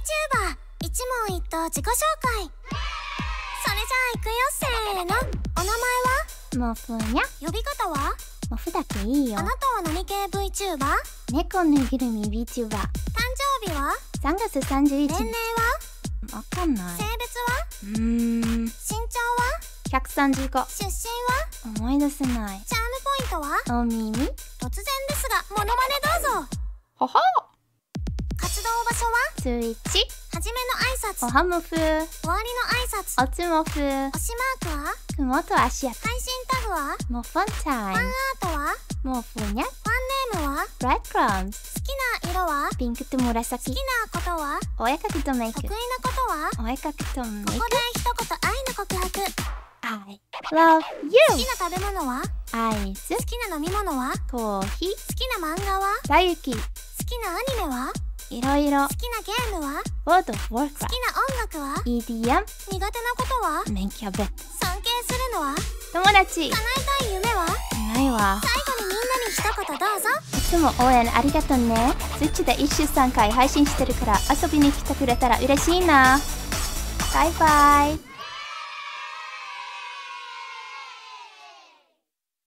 VTuber 一問一答自己紹介。それじゃあ行くよせーの。お名前は？もふにゃ。呼び方は？もふだけいいよ。あなたは何系 VTuber 誕猫ぬいぐるみ VTuber 生日は？3月31年齢日は？わかんない。性別は？うーん。身長は？135出身は？思い出せない。チャームポイントは？お耳？突然ですがモノマネどうぞ。ほほ活動場所は Twitch。はじめの挨拶。おはもふ。終わりの挨拶。おつもふ。推しマークは？雲と足跡配信タグは？もフォンタイファンアートは？ムもふにゃ。ファンネームは？ブラッククラウンズ。好きな色は？ピンクと紫。好きなことは？お絵かきとメイク得意なことは？お絵かきとメイクここで一言愛の告白。I love you 好きな食べ物は？アイス好きな飲み物は？コーヒー。好きな漫画は？さゆき。好きなアニメは？いろいろ。好きなゲームは？World of Warcraft 好きな音楽は？EDM 苦手なことは？免許ベッ尊敬するのは？友達。叶えたい夢は？ないわ。最後にみんなに一言どうぞ。いつも応援ありがとうね。Twitch で1週3回配信してるから遊びに来てくれたら嬉しいな。バイバイ